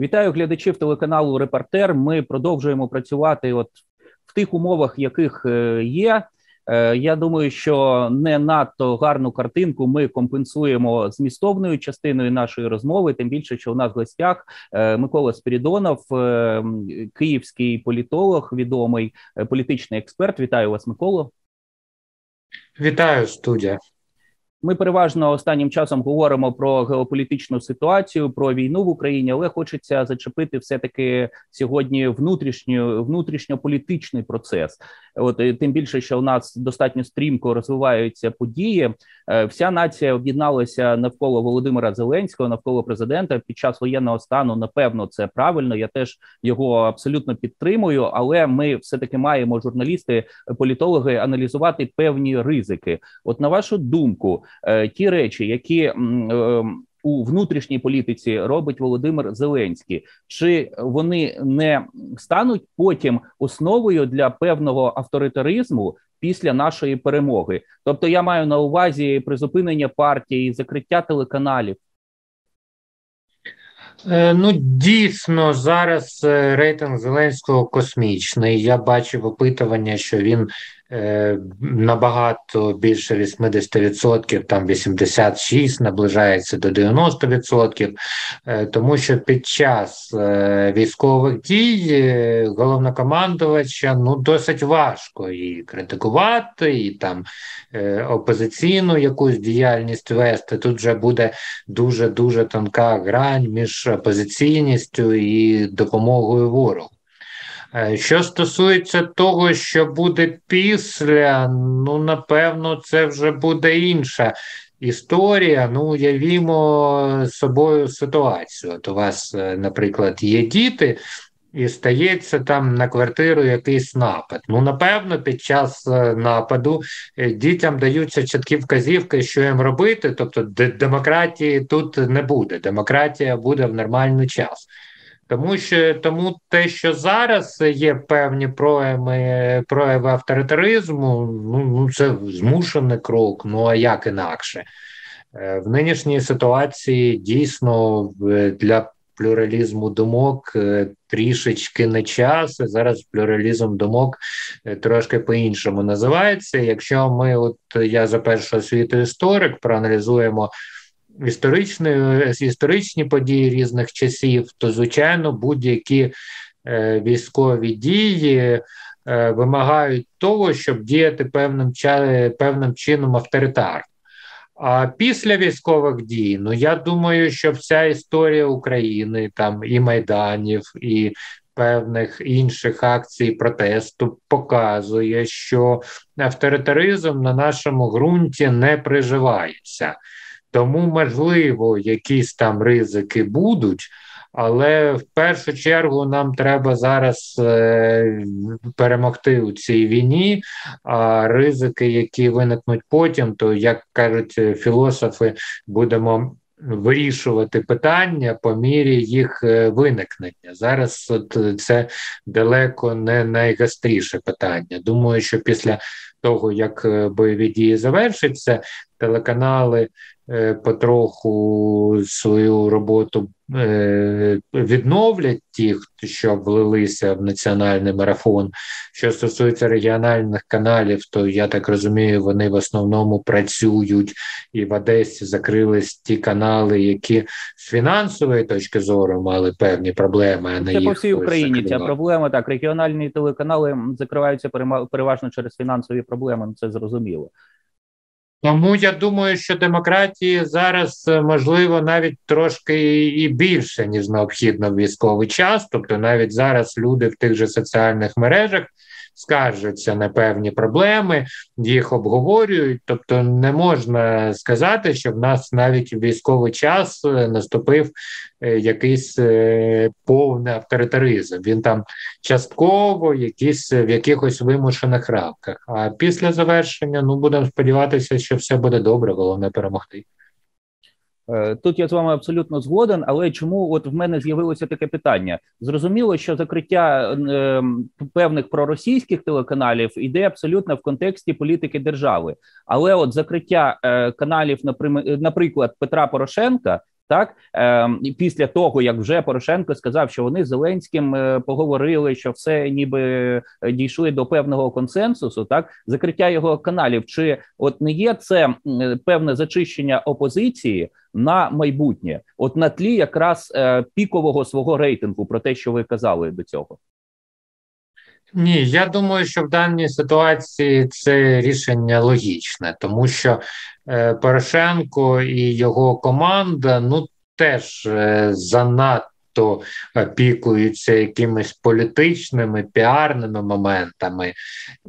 Вітаю глядачів телеканалу Репортер. Ми продовжуємо працювати от в тих умовах, яких е, є. Е, я думаю, що не надто гарну картинку ми компенсуємо змістовною частиною нашої розмови. Тим більше, що у нас в гостях е, Микола Спірідонов, київський політолог, відомий політичний експерт. Вітаю вас, Миколо. Вітаю студія. Ми переважно останнім часом говоримо про геополітичну ситуацію, про війну в Україні, але хочеться зачепити все таки сьогодні внутрішню внутрішньополітичний процес. От е, тим більше, що у нас достатньо стрімко розвиваються події. Е, вся нація об'єдналася навколо Володимира Зеленського, навколо президента під час воєнного стану. Напевно, це правильно. Я теж його абсолютно підтримую. Але ми все таки маємо журналісти, політологи аналізувати певні ризики. От на вашу думку. Е, ті речі, які е, у внутрішній політиці робить Володимир Зеленський, чи вони не стануть потім основою для певного авторитаризму після нашої перемоги? Тобто, я маю на увазі призупинення партії, закриття телеканалів. Е, ну, дійсно, зараз рейтинг Зеленського космічний. Я бачив опитування, що він Е, набагато більше 80%, там 86 наближається до 90%, е, тому що під час е, військових дій головнокомандувача ну досить важко і критикувати, і там опозиційну якусь діяльність вести. Тут вже буде дуже дуже тонка грань між опозиційністю і допомогою ворогу. Е, що стосується того, що буде після, ну напевно, це вже буде інша історія. Ну, уявімо собою ситуацію. От у вас, е, наприклад, є діти. І стається там на квартиру якийсь напад. Ну, напевно, під час е, нападу дітям даються чіткі вказівки, що їм робити. Тобто, демократії тут не буде. Демократія буде в нормальний час. Тому що тому те, що зараз є певні прояви прояви авторитаризму, ну ну це змушений крок. Ну а як інакше е, в нинішній ситуації дійсно для плюралізму думок е, трішечки не час. Зараз плюралізм думок е, трошки по-іншому називається. Якщо ми, от я за першу освіту історик, проаналізуємо історичні, історичні події різних часів, то звичайно будь-які е, військові дії е, вимагають того, щоб діяти певним певним чином авторитарно. А після військових дій, ну я думаю, що вся історія України, там і Майданів, і певних інших акцій протесту показує, що авторитаризм на нашому ґрунті не приживається. Тому, можливо, якісь там ризики будуть, але в першу чергу нам треба зараз е, перемогти у цій війні. А ризики, які виникнуть потім, то як кажуть філософи, будемо. Вирішувати питання по мірі їх е, виникнення. Зараз от це далеко не найгостріше питання. Думаю, що після того, як е, бойові дії завершаться, телеканали Е, потроху свою роботу е, відновлять ті, що влилися в національний марафон. Що стосується регіональних каналів, то я так розумію, вони в основному працюють і в Одесі закрились ті канали, які з фінансової точки зору мали певні проблеми. а не Це їх по всій Україні. Закривали. Ця проблема так. Регіональні телеканали закриваються переважно через фінансові проблеми. Це зрозуміло. Тому я думаю, що демократії зараз е, можливо навіть трошки і більше, ніж необхідно в військовий час. Тобто, навіть зараз люди в тих же соціальних мережах скаржаться на певні проблеми, їх обговорюють. Тобто, не можна сказати, що в нас навіть у військовий час е, наступив е, якийсь е, повний авторитаризм. Він там частково, якісь в якихось вимушених рамках. А після завершення ну будемо сподіватися, що все буде добре, головне перемогти. Е, тут я з вами абсолютно згоден, але чому от в мене з'явилося таке питання? Зрозуміло, що закриття е, певних проросійських телеканалів йде абсолютно в контексті політики держави, але от закриття е, каналів, наприклад, Петра Порошенка Так е, після того як вже Порошенко сказав, що вони з Зеленським е, поговорили, що все ніби е, дійшли до певного консенсусу. Так закриття його каналів, чи от не є це певне зачищення опозиції на майбутнє, от на тлі якраз е, пікового свого рейтингу, про те, що ви казали до цього. Ні, я думаю, що в даній ситуації це рішення логічне, тому що е, Порошенко і його команда ну теж е, занадто хто опікуються якимись політичними піарними моментами,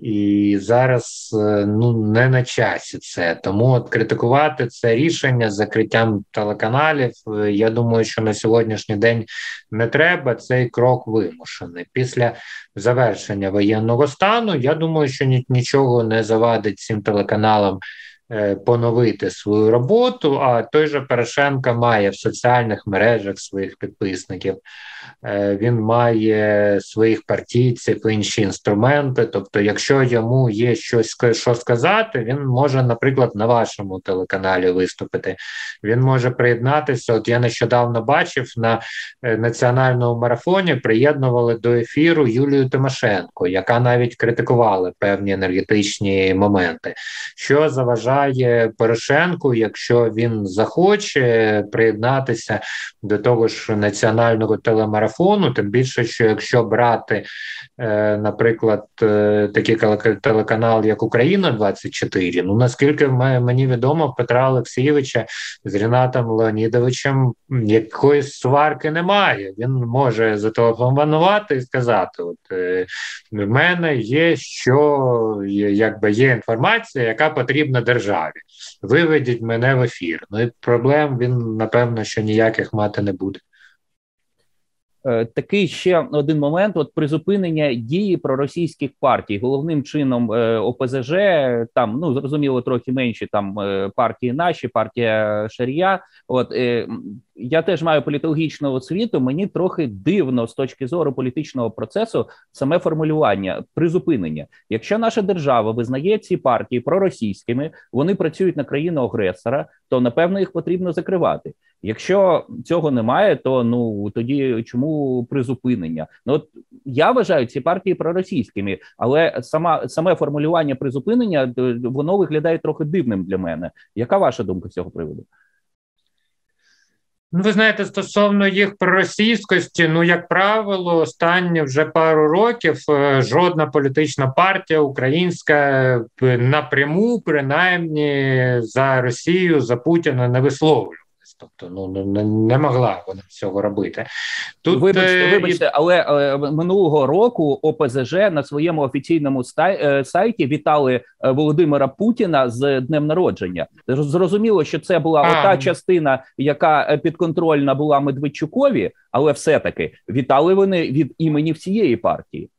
і зараз е, ну не на часі це. Тому от критикувати це рішення з закриттям телеканалів. Е, я думаю, що на сьогоднішній день не треба. Цей крок вимушений. Після завершення воєнного стану. Я думаю, що нічого не завадить цим телеканалам. Е, поновити свою роботу. А той же Порошенко має в соціальних мережах своїх підписників. Е, він має своїх партійців, інші інструменти. Тобто, якщо йому є щось що сказати, він може, наприклад, на вашому телеканалі виступити. Він може приєднатися. От я нещодавно бачив на е, національному марафоні, приєднували до ефіру Юлію Тимошенко, яка навіть критикувала певні енергетичні моменти, що заважає Порошенку, якщо він захоче приєднатися до того ж національного телемарафону, тим більше, що якщо брати, е, наприклад, е, такий телеканал, як Україна 24 ну наскільки мені відомо, Петра Олексійовича з Рінатом Леонідовичем якоїсь сварки немає. Він може зателефонувати і сказати: От е, в мене є що, якби є інформація, яка потрібна державі. Виведіть мене в ефір. Ну і проблем він напевно що ніяких мати не буде. Е, такий ще один момент: от призупинення дії проросійських партій, головним чином е, ОПЗЖ, там ну зрозуміло, трохи менші там е, партії наші, партія Шарія. От я теж маю політологічну освіту. Мені трохи дивно з точки зору політичного процесу саме формулювання призупинення. Якщо наша держава визнає ці партії проросійськими, вони працюють на країну агресора, то напевно їх потрібно закривати. Якщо цього немає, то ну тоді чому призупинення? Ну от я вважаю ці партії проросійськими, але сама саме формулювання призупинення воно виглядає трохи дивним для мене. Яка ваша думка з цього приводу? Ну, ви знаєте, стосовно їх проросійськості, ну, як правило, останні вже пару років е, жодна політична партія українська е, напряму, принаймні за Росію, за Путіна не висловлює. Тобто, ну не, не могла вона цього робити. Тут вибачте, е, вибачте, але е, минулого року ОПЗЖ на своєму офіційному е, сайті вітали е, Володимира Путіна з днем народження. Зрозуміло, що це була а. ота частина, яка підконтрольна була Медведчукові, але все таки вітали вони від імені всієї партії.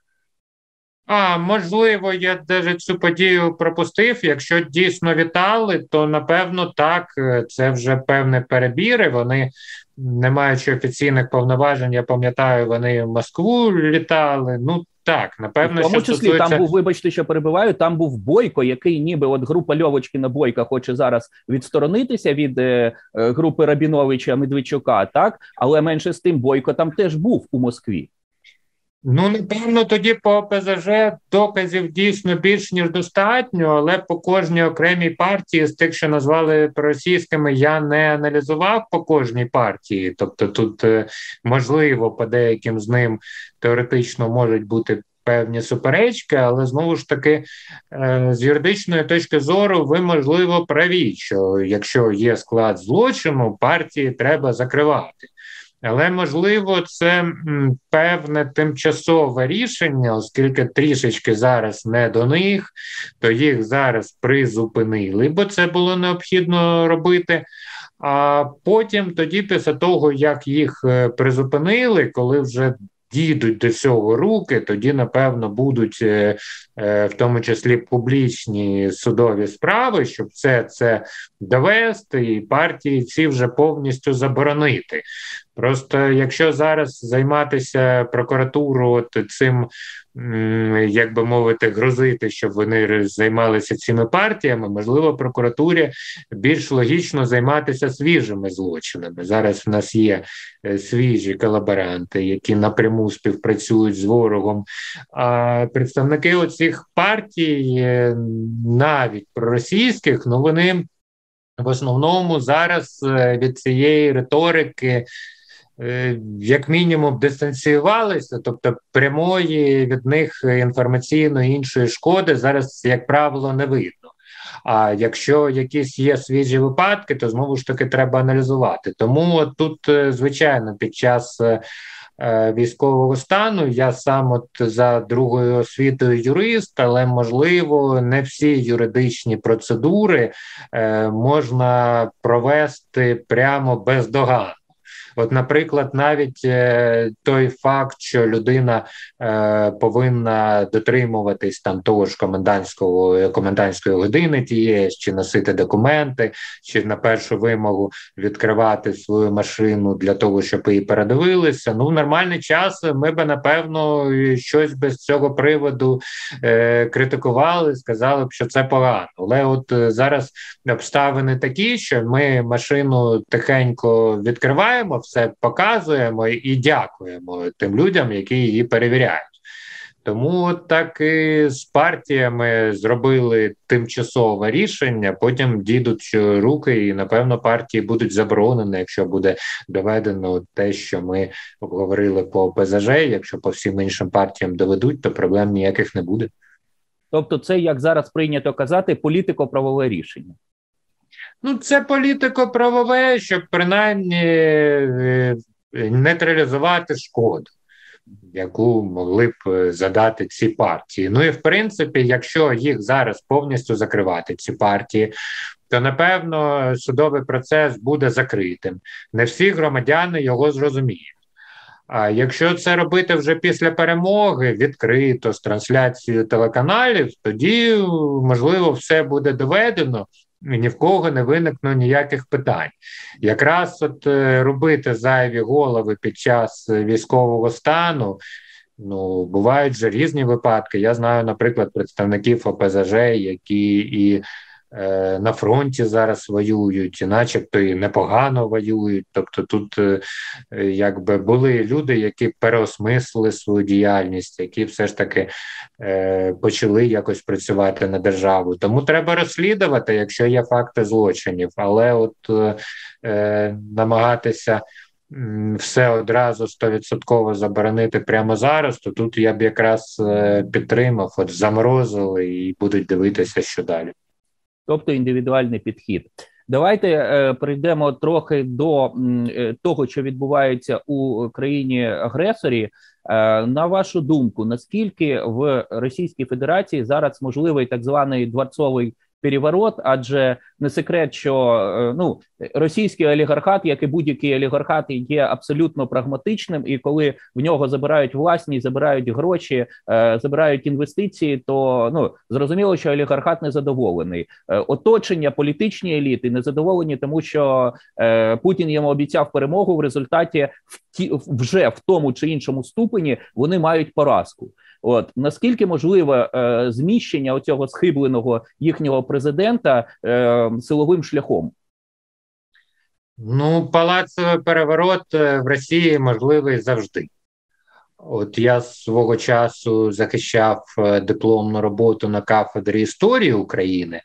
А можливо, я навіть цю подію пропустив. Якщо дійсно вітали, то напевно так. Е, це вже певні перебіри. Вони не маючи офіційних повноважень, я пам'ятаю, вони в Москву літали. Ну так, напевно, в тому числі стосується... там був, вибачте, що перебиваю. Там був бойко, який ніби от група Льовочкіна Бойка хоче зараз відсторонитися від е, е, групи Рабіновича Медведчука, так але менше з тим бойко там теж був у Москві. Ну, напевно, тоді по ПЗЖ доказів дійсно більш ніж достатньо, але по кожній окремій партії з тих, що назвали російськими, я не аналізував по кожній партії. Тобто, тут е, можливо, по деяким з ним теоретично можуть бути. Певні суперечки, але знову ж таки, е, з юридичної точки зору, ви можливо праві, що якщо є склад злочину, партії треба закривати. Але можливо, це певне тимчасове рішення, оскільки трішечки зараз не до них, то їх зараз призупинили, бо це було необхідно робити. А потім, тоді, після того, як їх е, призупинили, коли вже дійдуть до цього руки, тоді, напевно, будуть е, е, в тому числі публічні судові справи, щоб це це довести, і партії ці вже повністю заборонити. Просто якщо зараз займатися прокуратурою цим, як би мовити, грозити, щоб вони займалися цими партіями, можливо, прокуратурі більш логічно займатися свіжими злочинами. Зараз в нас є е, свіжі колаборанти, які напряму співпрацюють з ворогом. А представники оцих партій, е, навіть проросійських, ну вони в основному зараз е, від цієї риторики. Е, як мінімум дистанціювалися, тобто прямої від них інформаційної іншої шкоди зараз, як правило, не видно. А якщо якісь є свіжі випадки, то знову ж таки треба аналізувати. Тому тут, е, звичайно, під час е, військового стану я сам от за другою освітою юрист, але можливо не всі юридичні процедури можна провести прямо бездоганно. От, наприклад, навіть е, той факт, що людина е, повинна дотримуватись там того ж комендантського комендантської години тієї, чи носити документи, чи на першу вимогу відкривати свою машину для того, щоб її передивилися. Ну, в нормальний час ми би напевно щось без цього приводу е, критикували, сказали б, що це погано. Але от е, зараз обставини такі, що ми машину тихенько відкриваємо все показуємо і дякуємо тим людям, які її перевіряють. Тому так і з партіями зробили тимчасове рішення. Потім дійдуть руки, і напевно партії будуть заборонені, якщо буде доведено те, що ми обговорили по ПЗЖ. Якщо по всім іншим партіям доведуть, то проблем ніяких не буде. Тобто, це як зараз прийнято казати, політико-правове рішення. Ну, це політико-правове, щоб принаймні е, нейтралізувати шкоду, яку могли б е, задати ці партії. Ну і в принципі, якщо їх зараз повністю закривати, ці партії. То напевно судовий процес буде закритим. Не всі громадяни його зрозуміють. А якщо це робити вже після перемоги, відкрито з трансляцією телеканалів, тоді можливо все буде доведено, ні в кого не виникло ніяких питань. Якраз от е, робити зайві голови під час військового стану. Ну, бувають же різні випадки. Я знаю, наприклад, представників ОПЗЖ, які і на фронті зараз воюють, начебто і непогано воюють. Тобто, тут е, якби були люди, які переосмислили свою діяльність, які все ж таки е, почали якось працювати на державу. Тому треба розслідувати, якщо є факти злочинів, але от намагатися. Все одразу стовідсотково заборонити прямо зараз, то тут я б якраз підтримав, от заморозили і будуть дивитися, що далі тобто індивідуальний підхід. Давайте е, перейдемо трохи до е, того, що відбувається у країні агресорі. Е, на вашу думку, наскільки в Російській Федерації зараз можливий так званий дворцовий переворот, адже не секрет, що е, ну російський олігархат, як і будь-який олігархат, є абсолютно прагматичним, і коли в нього забирають власність, забирають гроші, е, забирають інвестиції, то ну зрозуміло, що олігархат не задоволений. Е, оточення політичні еліти не задоволені, тому що Путін йому обіцяв перемогу в результаті в ті вже в тому чи іншому ступені вони мають поразку. От наскільки можливе е, зміщення оцього схибленого їхнього президента е, силовим шляхом? Ну, палацовий переворот е, в Росії можливий завжди. От я свого часу захищав е, дипломну роботу на кафедрі історії України.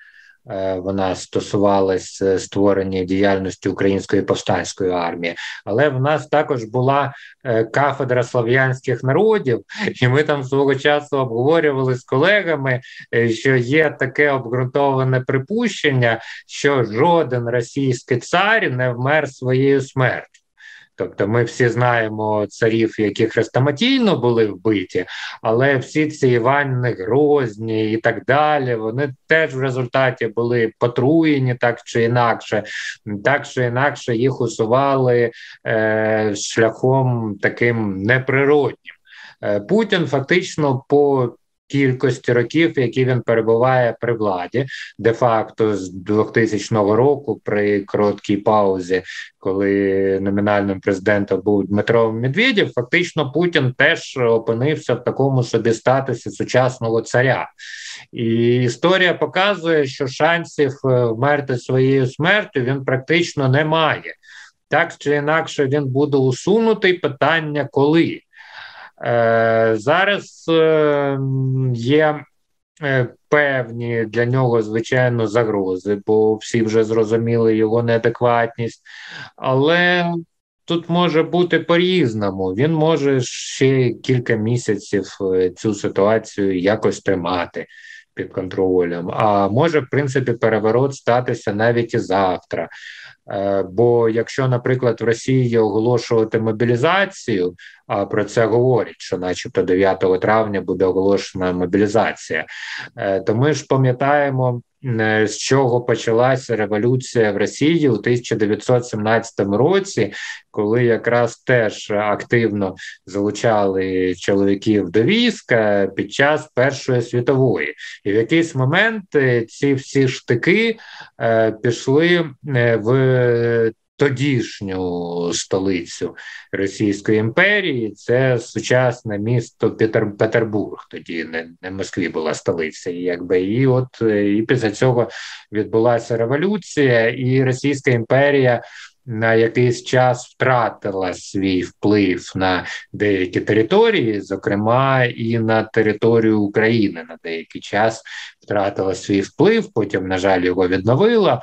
Е, вона стосувалась створення діяльності української повстанської армії, але в нас також була е, кафедра слов'янських народів, і ми там свого часу обговорювали з колегами, е, що є таке обґрунтоване припущення, що жоден російський цар не вмер своєю смертю. Тобто ми всі знаємо царів, які хрестоматійно були вбиті, але всі ці Іванни Грозні і так далі, вони теж в результаті були потруєні так чи інакше, так чи інакше їх усували е, шляхом таким неприроднім. Е, Путін фактично по кількості років, які він перебуває при владі, де-факто з 2000 року, при короткій паузі, коли номінальним президентом був Дмитро Медведєв, фактично Путін теж опинився в такому собі статусі сучасного царя. І історія показує, що шансів е, вмерти своєю смертю він практично не має. Так чи інакше він буде усунутий питання коли. Е, Зараз е, є е, певні для нього, звичайно, загрози, бо всі вже зрозуміли його неадекватність, але тут може бути по-різному. Він може ще кілька місяців цю ситуацію якось тримати. Під контролем, а може, в принципі, переворот статися навіть і завтра. Бо якщо, наприклад, в Росії оголошувати мобілізацію, про це говорять, що, начебто, 9 травня буде оголошена мобілізація, е, то ми ж пам'ятаємо. Е, з чого почалася революція в Росії у 1917 році, коли якраз теж активно залучали чоловіків до війська під час Першої світової, і в якийсь момент ці всі штики е, пішли в тодішню столицю Російської імперії. Це сучасне місто Петер, Петербург. Тоді не не Москві була столиця. І якби і от і після цього відбулася революція, і Російська імперія на якийсь час втратила свій вплив на деякі території, зокрема і на територію України на деякий час втратила свій вплив. Потім, на жаль, його відновила.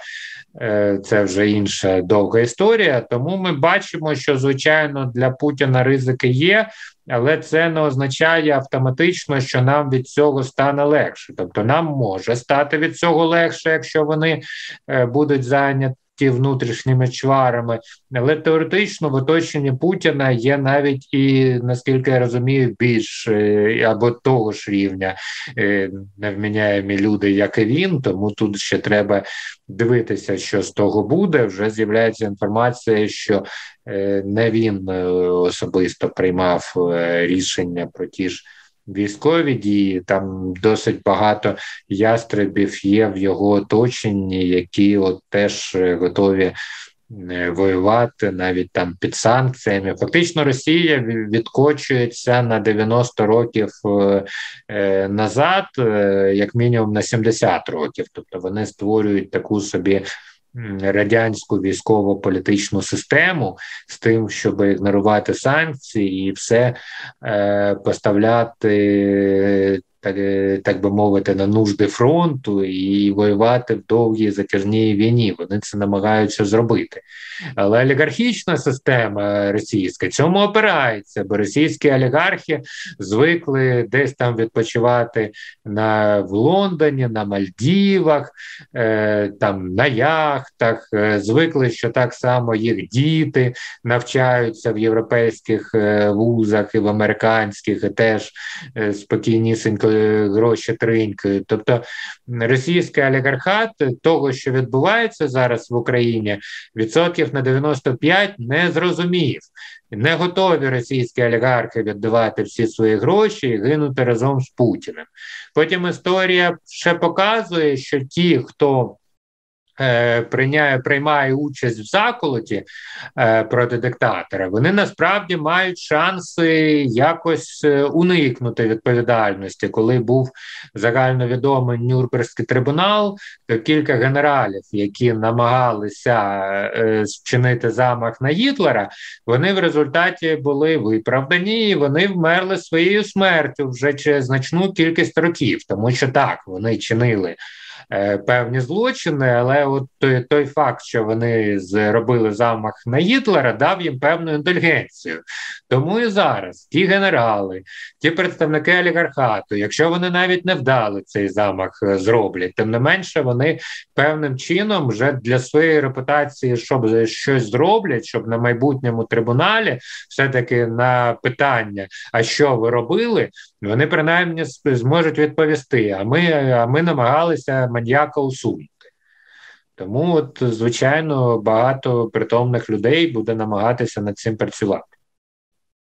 Е, це вже інша довга історія. Тому ми бачимо, що звичайно для Путіна ризики є. Але це не означає автоматично, що нам від цього стане легше. Тобто, нам може стати від цього легше, якщо вони е, будуть зайняті внутрішніми чварами, але теоретично в оточенні Путіна є навіть і наскільки я розумію, більш е, або того ж рівня е, невміняємі люди, як і він. Тому тут ще треба дивитися, що з того буде. Вже з'являється інформація, що е, не він особисто приймав рішення про ті ж військові дії. Там досить багато ястребів є в його оточенні, які от теж е, готові. Е, воювати навіть там під санкціями. Фактично, Росія відкочується на 90 років е, назад, як мінімум на 70 років. Тобто вони створюють таку собі радянську військово-політичну систему з тим, щоб ігнорувати санкції і все е, поставляти так так би мовити, на нужди фронту і воювати в довгій затяжній війні. Вони це намагаються зробити. Але олігархічна система російська цьому опирається, бо російські олігархи звикли десь там відпочивати на в Лондоні, на Мальдівах, е, там на яхтах. Е, звикли, що так само їх діти навчаються в європейських е, вузах і в американських, і теж е, спокійнісінько гроші тринькають. Тобто російський олігархат того, що відбувається зараз в Україні, відсотків на 95 не зрозумів. Не готові російські олігархи віддавати всі свої гроші і гинути разом з Путіним. Потім історія ще показує, що ті, хто Е, приймає участь в заколоті е, проти диктатора, вони насправді мають шанси якось е, уникнути відповідальності. Коли був загальновідомий Нюрнберзький трибунал, то кілька генералів, які намагалися вчинити замах на Гітлера, вони в результаті були виправдані і вони вмерли своєю смертю вже через значну кількість років, тому що так вони чинили. Е, певні злочини, але от той, той факт, що вони зробили замах на Гітлера, дав їм певну інтелігенцію. Тому і зараз ті генерали, ті представники олігархату, якщо вони навіть не вдали цей замах е, зроблять, тим не менше вони певним чином вже для своєї репутації, щоб щось зроблять, щоб на майбутньому трибуналі все-таки на питання, а що ви робили, вони принаймні зможуть відповісти. А ми, а ми намагалися маньяка усунути. Тому, от, звичайно, багато притомних людей буде намагатися над цим працювати.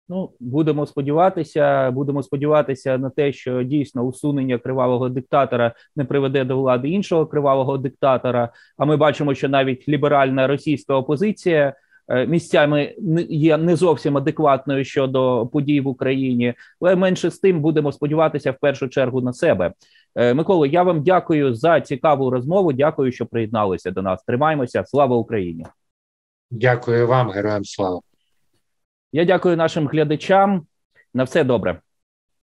Ну, будемо сподіватися, будемо сподіватися на те, що дійсно усунення кривавого диктатора не приведе до влади іншого кривавого диктатора. А ми бачимо, що навіть ліберальна російська опозиція місцями є не зовсім адекватною щодо подій в Україні, але менше з тим будемо сподіватися в першу чергу на себе. Е, Микола, я вам дякую за цікаву розмову. Дякую, що приєдналися до нас. Тримаємося. Слава Україні! Дякую вам, героям слава. Я дякую нашим глядачам. На все добре.